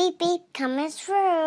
Beep beep coming through.